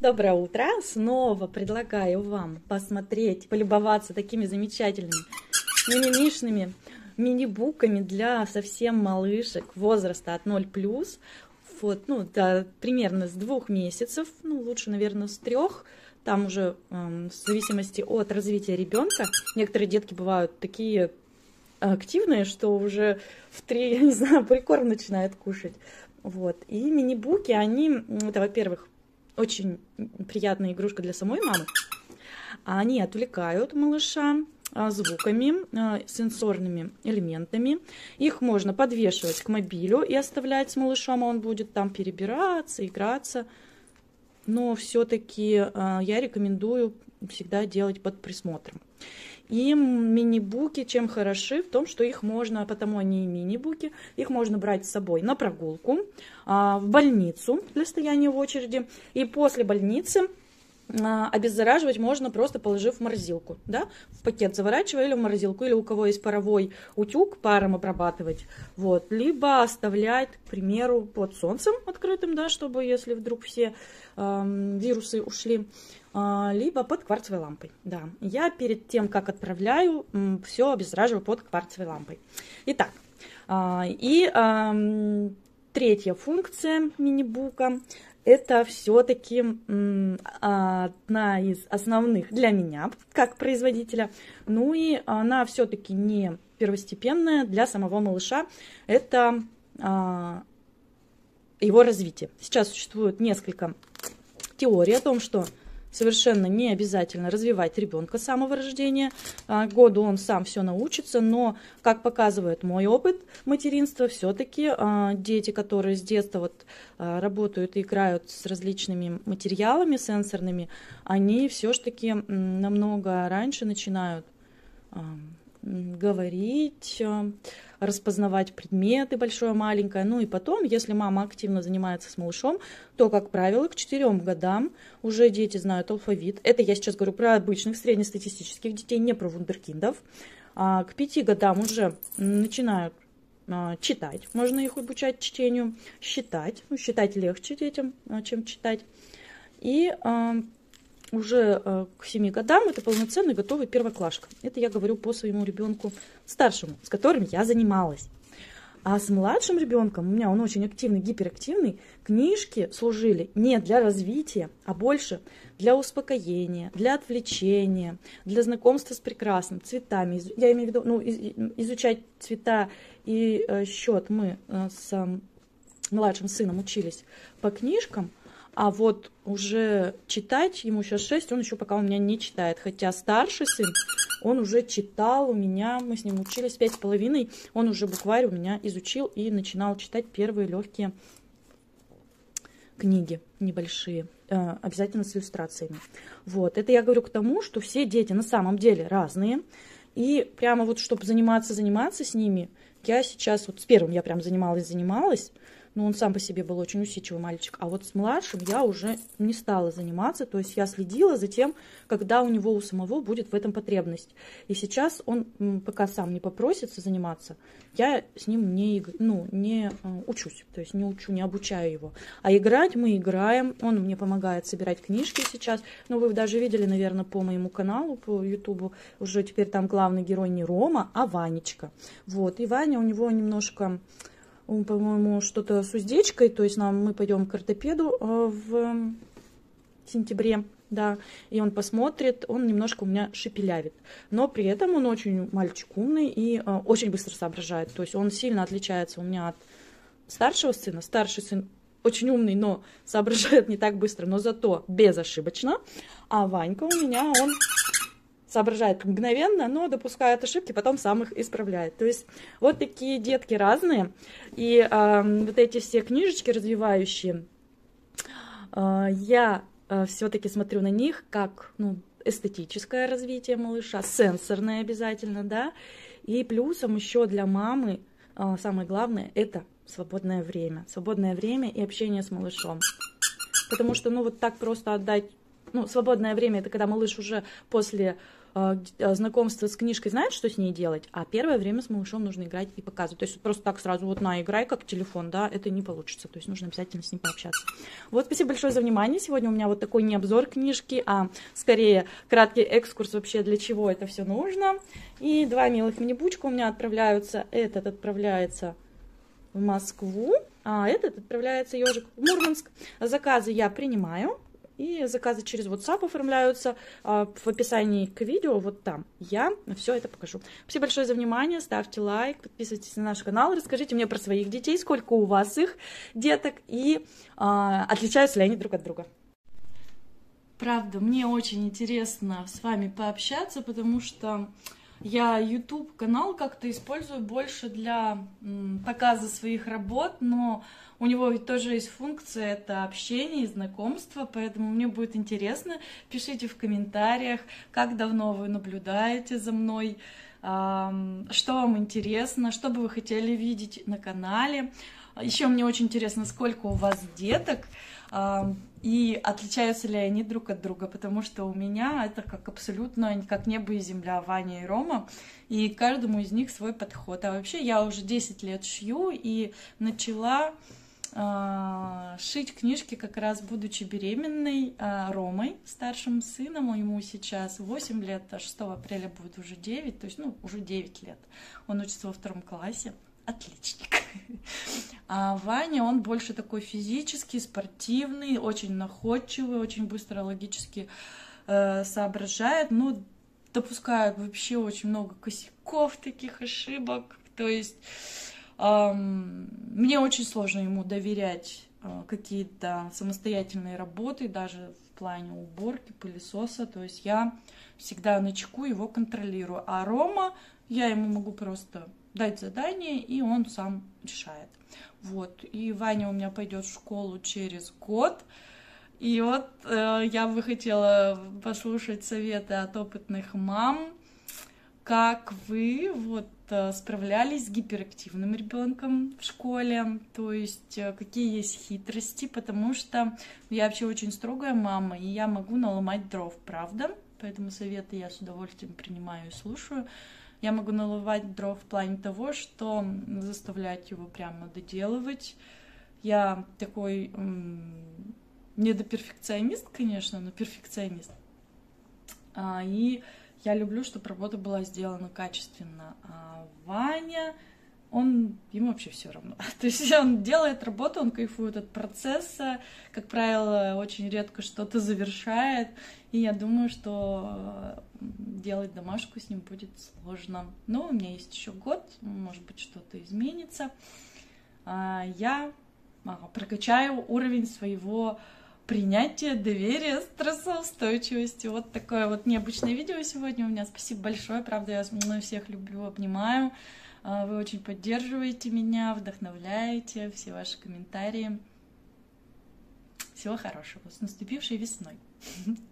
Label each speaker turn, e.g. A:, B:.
A: Доброе утро! Снова предлагаю вам посмотреть, полюбоваться такими замечательными мимимишными мини-буками для совсем малышек возраста от 0 плюс. Вот, ну, да, примерно с двух месяцев, ну, лучше, наверное, с трех. Там уже э, в зависимости от развития ребенка. Некоторые детки бывают такие активные, что уже в три, я не знаю, прикорм начинают кушать. Вот. И мини-буки, они, это, во-первых, очень приятная игрушка для самой мамы. Они отвлекают малыша а, звуками, а, сенсорными элементами. Их можно подвешивать к мобилю и оставлять с малышом, а он будет там перебираться, играться. Но все-таки я рекомендую всегда делать под присмотром. И мини-буки чем хороши? В том, что их можно, потому они и мини-буки, их можно брать с собой на прогулку, а, в больницу для стояния в очереди. И после больницы обеззараживать можно просто положив в морозилку, да, в пакет заворачивая или в морозилку, или у кого есть паровой утюг, паром обрабатывать, вот, либо оставлять, к примеру, под солнцем открытым, да, чтобы если вдруг все э, вирусы ушли, а, либо под кварцевой лампой. Да, я перед тем, как отправляю, все обеззараживаю под кварцевой лампой. Итак, а, и третья функция мини-бука это все-таки одна из основных для меня, как производителя. Ну и она все-таки не первостепенная для самого малыша. Это а, его развитие. Сейчас существует несколько теорий о том, что совершенно не обязательно развивать ребенка с самого рождения. А, году он сам все научится, но, как показывает мой опыт материнства, все-таки а, дети, которые с детства вот а, работают и играют с различными материалами сенсорными, они все-таки намного раньше начинают говорить, распознавать предметы большое, маленькое. Ну и потом, если мама активно занимается с малышом, то, как правило, к 4 годам уже дети знают алфавит. Это я сейчас говорю про обычных среднестатистических детей, не про вундеркиндов. А к 5 годам уже начинают а, читать. Можно их обучать чтению, считать. Ну, считать легче детям, а, чем читать. И уже э, к 7 годам это полноценный готовый первоклашка. Это я говорю по своему ребенку старшему, с которым я занималась. А с младшим ребенком, у меня он очень активный, гиперактивный, книжки служили не для развития, а больше для успокоения, для отвлечения, для знакомства с прекрасным, цветами. Я имею в виду, ну, изучать цвета и э, счет мы э, с младшим сыном учились по книжкам – а вот уже читать, ему сейчас 6, он еще пока у меня не читает. Хотя старший сын, он уже читал у меня, мы с ним учились пять с половиной, он уже букварь у меня изучил и начинал читать первые легкие книги небольшие, э, обязательно с иллюстрациями. Вот, это я говорю к тому, что все дети на самом деле разные, и прямо вот, чтобы заниматься, заниматься с ними, я сейчас, вот с первым я прям занималась, занималась, но он сам по себе был очень усидчивый мальчик. А вот с младшим я уже не стала заниматься, то есть я следила за тем, когда у него у самого будет в этом потребность. И сейчас он, пока сам не попросится заниматься, я с ним не, ну, не э, учусь, то есть не учу, не обучаю его. А играть мы играем, он мне помогает собирать книжки сейчас. Ну, вы даже видели, наверное, по моему каналу, по ютубу, уже теперь там главный герой не Рома, а Ванечка. Вот, и Ваня у него немножко по-моему, что-то с уздечкой, то есть нам, мы пойдем к ортопеду э, в сентябре, да, и он посмотрит, он немножко у меня шепелявит, но при этом он очень мальчик умный и э, очень быстро соображает, то есть он сильно отличается у меня от старшего сына, старший сын очень умный, но соображает не так быстро, но зато безошибочно, а Ванька у меня, он соображает мгновенно, но допускает ошибки, потом сам их исправляет. То есть вот такие детки разные. И э, вот эти все книжечки развивающие, э, я э, все-таки смотрю на них как ну, эстетическое развитие малыша, сенсорное обязательно, да. И плюсом еще для мамы э, самое главное это свободное время. Свободное время и общение с малышом. Потому что, ну, вот так просто отдать ну, свободное время, это когда малыш уже после знакомство с книжкой знает, что с ней делать, а первое время с малышом нужно играть и показывать. То есть просто так сразу вот на, играй как телефон, да, это не получится. То есть нужно обязательно с ним пообщаться. Вот, спасибо большое за внимание. Сегодня у меня вот такой не обзор книжки, а скорее краткий экскурс вообще, для чего это все нужно. И два милых мини-бучка у меня отправляются. Этот отправляется в Москву, а этот отправляется ежик в Мурманск. Заказы я принимаю. И заказы через WhatsApp оформляются а, в описании к видео, вот там. Я все это покажу. Спасибо большое за внимание, ставьте лайк, подписывайтесь на наш канал, расскажите мне про своих детей, сколько у вас их деток и а, отличаются ли они друг от друга. Правда, мне очень интересно с вами пообщаться, потому что я YouTube канал как-то использую больше для показа своих работ, но у него ведь тоже есть функция, это общение и знакомство, поэтому мне будет интересно. Пишите в комментариях, как давно вы наблюдаете за мной, что вам интересно, что бы вы хотели видеть на канале. Еще мне очень интересно, сколько у вас деток и отличаются ли они друг от друга, потому что у меня это как абсолютно как небо и земля, Ваня и Рома, и каждому из них свой подход. А вообще я уже 10 лет шью и начала шить книжки как раз будучи беременной а, Ромой, старшим сыном, ему сейчас 8 лет, а 6 апреля будет уже 9, то есть, ну, уже 9 лет. Он учится во втором классе, отличник. А Ваня, он больше такой физический, спортивный, очень находчивый, очень быстро логически э, соображает, ну, допускает вообще очень много косяков, таких ошибок, то есть мне очень сложно ему доверять а, какие-то самостоятельные работы, даже в плане уборки, пылесоса. То есть я всегда на чеку его контролирую. А Рома, я ему могу просто дать задание, и он сам решает. Вот. И Ваня у меня пойдет в школу через год. И вот э, я бы хотела послушать советы от опытных мам, как вы вот справлялись с гиперактивным ребенком в школе, то есть э, какие есть хитрости, потому что я вообще очень строгая мама, и я могу наломать дров, правда? Поэтому советы я с удовольствием принимаю и слушаю. Я могу наломать дров в плане того, что заставлять его прямо доделывать. Я такой м- недоперфекционист, конечно, но перфекционист. А, и я люблю, чтобы работа была сделана качественно. А Ваня, он, ему вообще все равно. То есть он делает работу, он кайфует от процесса, как правило, очень редко что-то завершает, и я думаю, что делать домашку с ним будет сложно. Но у меня есть еще год, может быть, что-то изменится. А я прокачаю уровень своего принятия, доверия, стрессоустойчивости. Вот такое вот необычное видео сегодня у меня. Спасибо большое, правда, я всех люблю, обнимаю. А, вы очень поддерживаете меня, вдохновляете, все ваши комментарии. Всего хорошего, с наступившей весной.